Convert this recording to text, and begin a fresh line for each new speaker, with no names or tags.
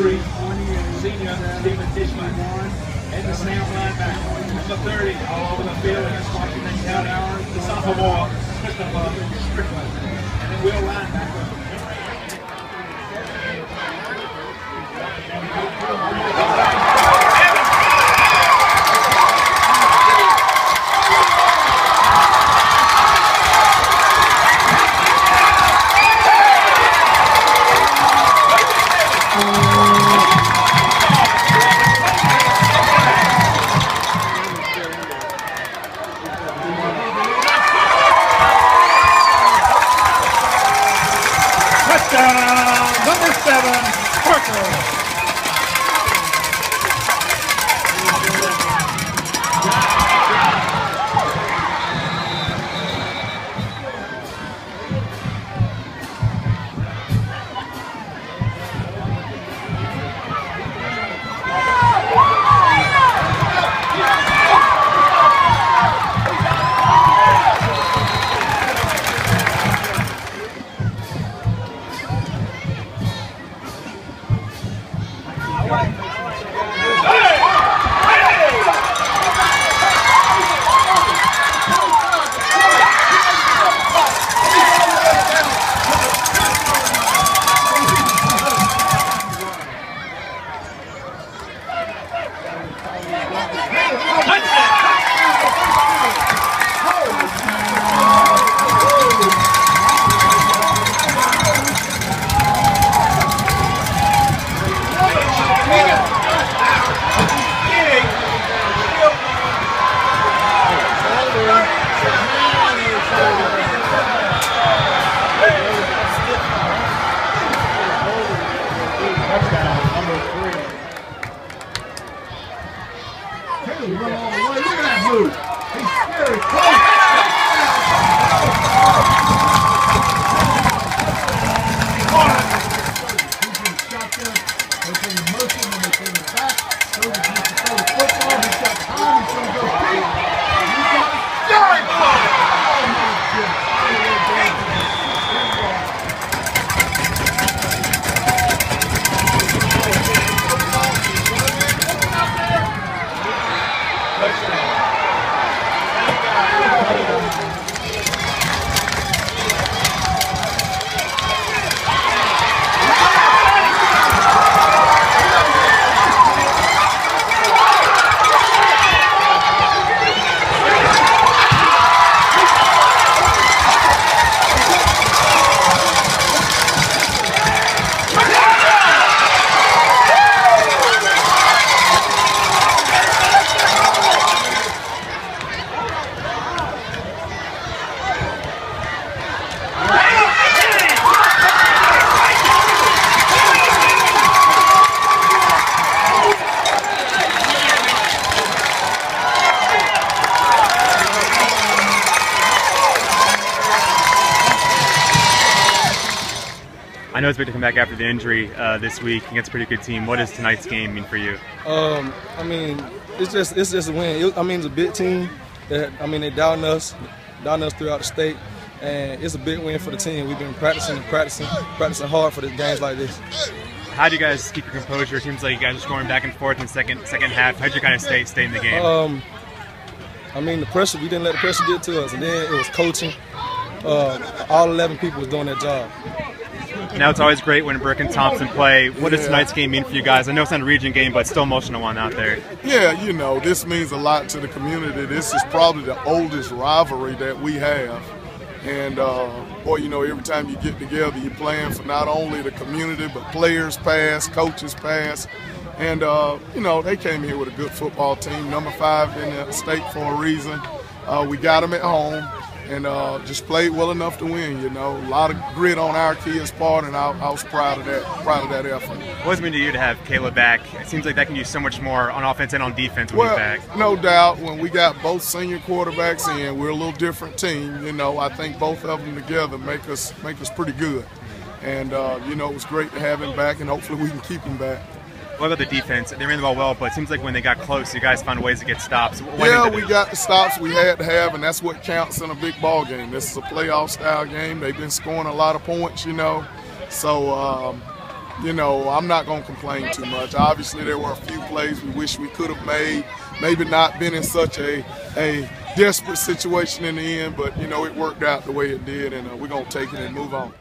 three, senior Stephen Tishman. And the Sam linebacker, number 30, all over the field against Washington County, the sophomore, Christopher Strickland. And then Will linebacker, Number seven, Parker. So
I know it's big to come back after the injury uh, this week against a pretty good team. What does tonight's game mean for you?
Um, I mean, it's just it's just a win. It, I mean, it's a big team. That I mean, they down us, down us throughout the state, and it's a big win for the team. We've been practicing and practicing, practicing hard for the games like this.
How do you guys keep your composure? It seems like you guys are scoring back and forth in the second second half. How'd you kind of stay stay in the game?
Um, I mean, the pressure. We didn't let the pressure get to us, and then it was coaching. Uh, all 11 people was doing their job.
Now it's always great when Burke and Thomson play. What does tonight's game mean for you guys? I know it's not a region game, but still emotional one out there.
Yeah, you know, this means a lot to the community. This is probably the oldest rivalry that we have. And, uh, boy, you know, every time you get together, you're playing for not only the community, but players past, coaches past. And, uh, you know, they came here with a good football team, number five in the state for a reason. Uh, we got them at home and uh, just played well enough to win, you know. A lot of grit on our kids' part, and I, I was proud of that, proud of that effort.
What does it mean to you to have Caleb back? It seems like that can do so much more on offense and on defense when
Well,
he's back.
no doubt, when we got both senior quarterbacks in, we're a little different team. You know, I think both of them together make us make us pretty good. And uh, you know, it was great to have him back, and hopefully we can keep him back.
What about the defense? They ran the ball well, but it seems like when they got close, you guys found ways to get stops. What
yeah, we got the stops we had to have, and that's what counts in a big ball game. This is a playoff style game. They've been scoring a lot of points, you know. So, um, you know, I'm not going to complain too much. Obviously, there were a few plays we wish we could have made, maybe not been in such a, a desperate situation in the end, but, you know, it worked out the way it did, and uh, we're going to take it and move on.